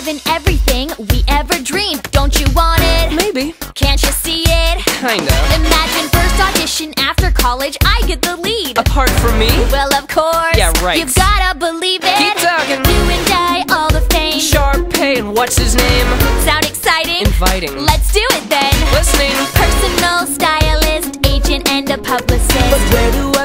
having everything we ever dreamed. Don't you want it? Maybe. Can't you see it? Kinda. Imagine first audition after college, I get the lead. Apart from me? Well, of course. Yeah, right. You've gotta believe it. Keep talking. Do and die, all the fame. Sharpay and what's his name? Sound exciting? Inviting. Let's do it then. Listening. Personal stylist, agent, and a publicist. But where do I